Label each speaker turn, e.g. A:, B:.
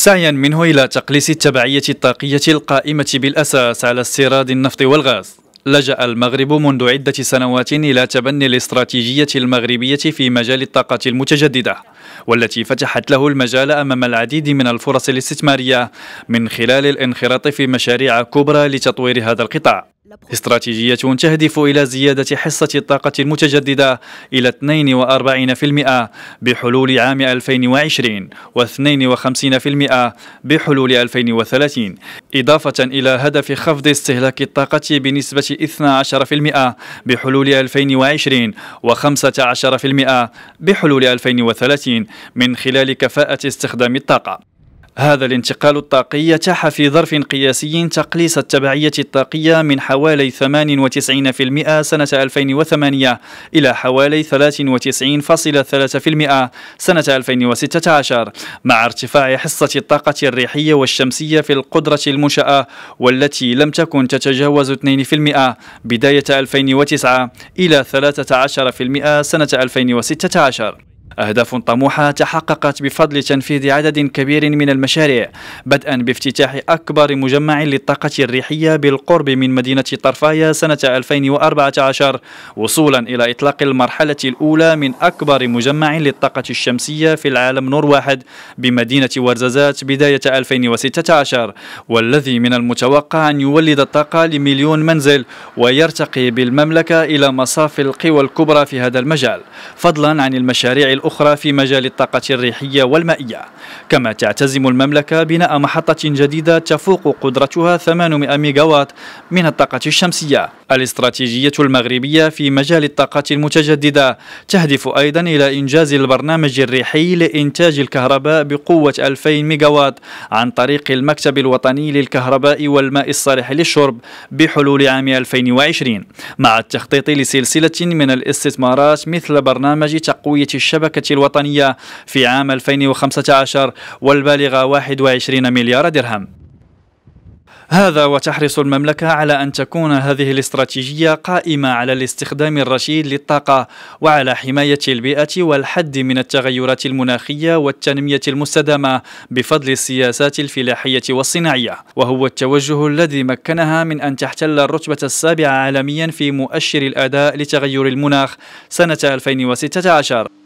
A: سعيا منه إلى تقليص التبعية الطاقية القائمة بالأساس على استيراد النفط والغاز. لجأ المغرب منذ عدة سنوات إلى تبني الاستراتيجية المغربية في مجال الطاقة المتجددة والتي فتحت له المجال أمام العديد من الفرص الاستثمارية من خلال الانخراط في مشاريع كبرى لتطوير هذا القطاع. استراتيجية تهدف إلى زيادة حصة الطاقة المتجددة إلى 42% بحلول عام 2020 و52% بحلول 2030 إضافة إلى هدف خفض استهلاك الطاقة بنسبة 12% بحلول 2020 و15% بحلول 2030 من خلال كفاءة استخدام الطاقة. هذا الانتقال الطاقي يتاح في ظرف قياسي تقليص التبعية الطاقية من حوالي 98% سنة 2008 إلى حوالي 93.3% سنة 2016 مع ارتفاع حصة الطاقة الريحية والشمسية في القدرة المنشأة والتي لم تكن تتجاوز 2% بداية 2009 إلى 13% سنة 2016 أهداف طموحة تحققت بفضل تنفيذ عدد كبير من المشاريع بدءا بافتتاح أكبر مجمع للطاقة الريحية بالقرب من مدينة طرفايا سنة 2014 وصولا إلى إطلاق المرحلة الأولى من أكبر مجمع للطاقة الشمسية في العالم نور واحد بمدينة ورزازات بداية 2016 والذي من المتوقع أن يولد الطاقة لمليون منزل ويرتقي بالمملكة إلى مصاف القوى الكبرى في هذا المجال. فضلا عن المشاريع الأخرى في مجال الطاقة الريحية والمائية. كما تعتزم المملكة بناء محطة جديدة تفوق قدرتها 800 ميجاوات من الطاقة الشمسية. الاستراتيجية المغربية في مجال الطاقة المتجددة تهدف أيضا إلى إنجاز البرنامج الريحي لإنتاج الكهرباء بقوة 2000 ميجاوات عن طريق المكتب الوطني للكهرباء والماء الصالح للشرب بحلول عام 2020 مع التخطيط لسلسلة من الاستثمارات مثل برنامج تقوية الشبكة الوطنية في عام 2015 والبالغة 21 مليار درهم. هذا وتحرص المملكة على أن تكون هذه الاستراتيجية قائمة على الاستخدام الرشيد للطاقة وعلى حماية البيئة والحد من التغيرات المناخية والتنمية المستدامة بفضل السياسات الفلاحية والصناعية. وهو التوجه الذي مكنها من أن تحتل الرتبة السابعة عالميا في مؤشر الأداء لتغير المناخ سنة 2016